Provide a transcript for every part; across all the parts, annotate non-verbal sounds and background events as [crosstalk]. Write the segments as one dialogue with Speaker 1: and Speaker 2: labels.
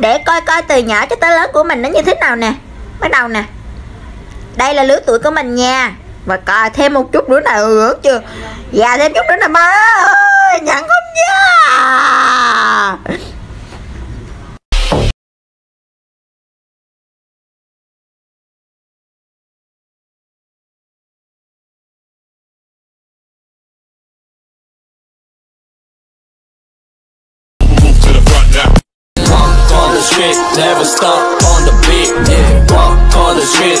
Speaker 1: để coi coi từ nhỏ cho tới lớn của mình nó như thế nào nè bắt đầu nè đây là lứa tuổi của mình nha và coi thêm một chút nữa nào ừ, ước chưa già dạ, thêm chút nữa nè má nhận không nha
Speaker 2: street, never stop on the beat, yeah. Walk on the street,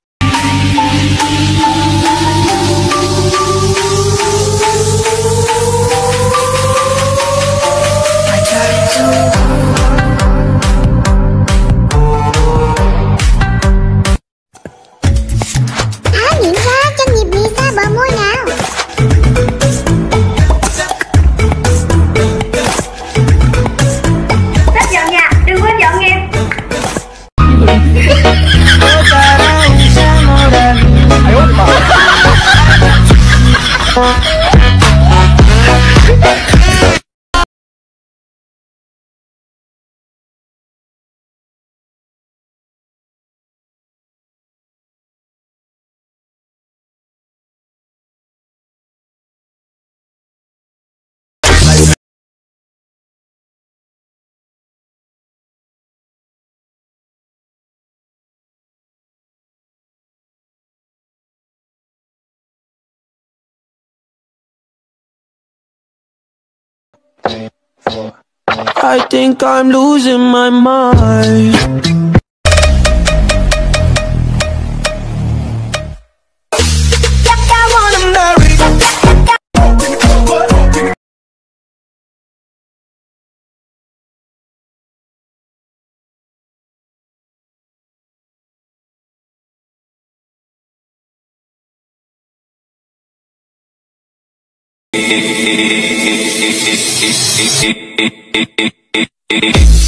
Speaker 2: I think I'm losing my mind
Speaker 3: It, it,
Speaker 4: it,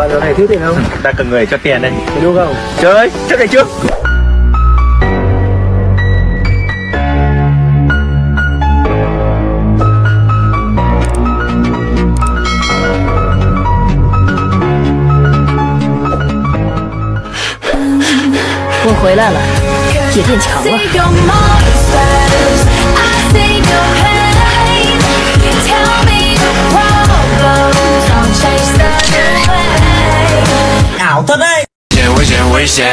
Speaker 4: Bạn có này thích tiền không? [laughs]
Speaker 5: Đang cần người cho tiền đây
Speaker 4: Đúng không?
Speaker 5: Chơi, trước này trước
Speaker 6: Tôi quay lại rồi, 铁链强了。
Speaker 7: 危险。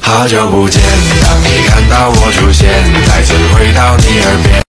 Speaker 7: 好久不见，当你看到我出现，再次回到你耳边。